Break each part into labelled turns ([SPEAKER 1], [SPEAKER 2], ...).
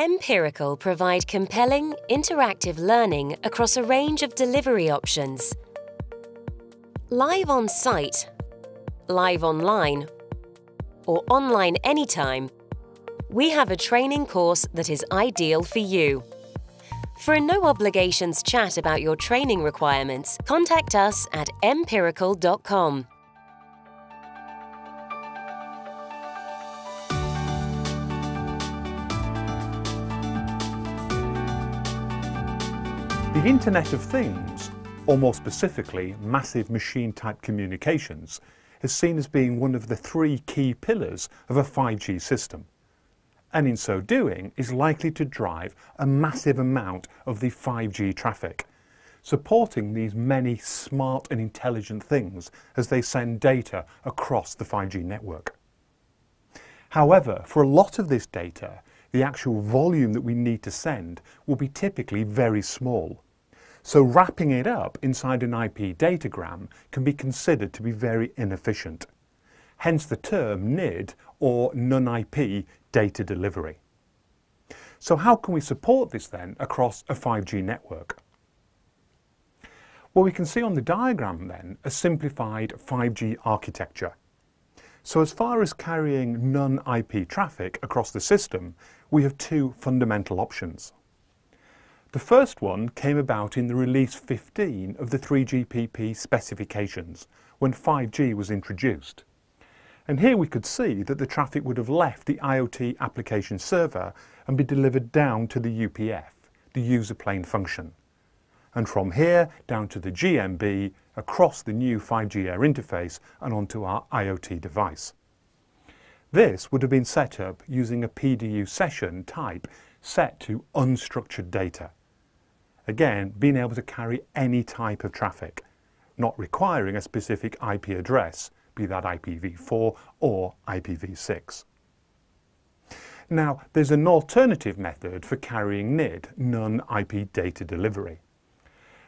[SPEAKER 1] Mpirical provide compelling, interactive learning across a range of delivery options. Live on site, live online, or online anytime, we have a training course that is ideal for you. For a no obligations chat about your training requirements, contact us at mpirical.com.
[SPEAKER 2] The Internet of Things, or more specifically, massive machine-type communications, is seen as being one of the three key pillars of a 5G system. And in so doing, is likely to drive a massive amount of the 5G traffic, supporting these many smart and intelligent things as they send data across the 5G network. However, for a lot of this data, the actual volume that we need to send will be typically very small. So wrapping it up inside an IP datagram can be considered to be very inefficient. Hence the term NID or non-IP data delivery. So how can we support this then across a 5G network? Well, we can see on the diagram then a simplified 5G architecture. So as far as carrying non-IP traffic across the system, we have two fundamental options. The first one came about in the release 15 of the 3GPP specifications when 5G was introduced. And here we could see that the traffic would have left the IoT application server and be delivered down to the UPF, the user plane function. And from here down to the gNB, across the new 5G air interface and onto our IoT device. This would have been set up using a PDU session type set to unstructured data. Again, being able to carry any type of traffic, not requiring a specific IP address, be that IPv4 or IPv6. Now, there's an alternative method for carrying NID, non-IP data delivery.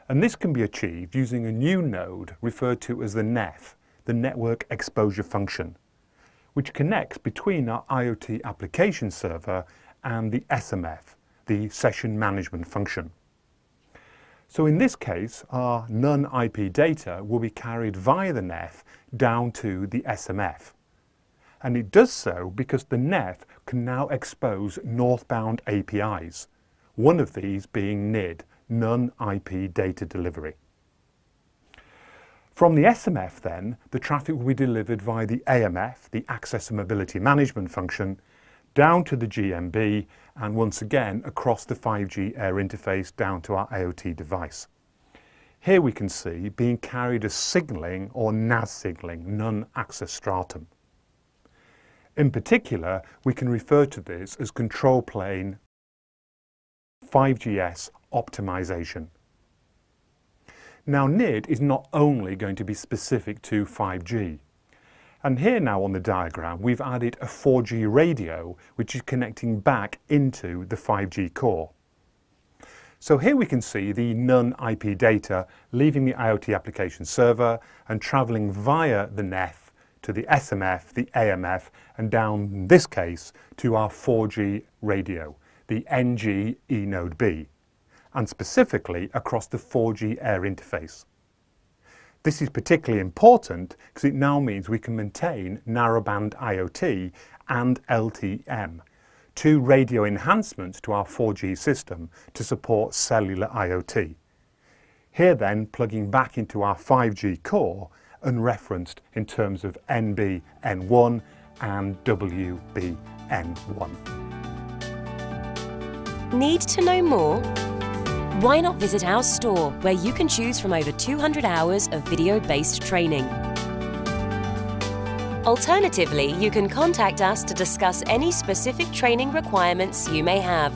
[SPEAKER 2] And this can be achieved using a new node referred to as the NEF, the Network Exposure Function, which connects between our IoT application server and the SMF, the Session Management Function. So in this case, our non-IP data will be carried via the NEF down to the SMF. And it does so because the NEF can now expose northbound APIs, one of these being NID, non-IP data delivery. From the SMF then, the traffic will be delivered via the AMF, the Access and Mobility Management function, down to the gNB and once again across the 5G air interface down to our IoT device. Here we can see being carried as signalling or NAS signalling, non-access stratum. In particular, we can refer to this as control plane 5GS optimization. Now NID is not only going to be specific to 5G. And here now on the diagram, we've added a 4G radio, which is connecting back into the 5G core. So here we can see the non-IP data leaving the IoT application server and traveling via the NEF to the SMF, the AMF, and down in this case to our 4G radio, the NG eNode B, and specifically across the 4G air interface. This is particularly important because it now means we can maintain narrowband IoT and LTE-M, two radio enhancements to our 4G system to support cellular IoT. Here then plugging back into our 5G core and referenced in terms of NB-N1 and WB-N1.
[SPEAKER 1] Need to know more? Why not visit our store where you can choose from over 200 hours of video-based training. Alternatively, you can contact us to discuss any specific training requirements you may have.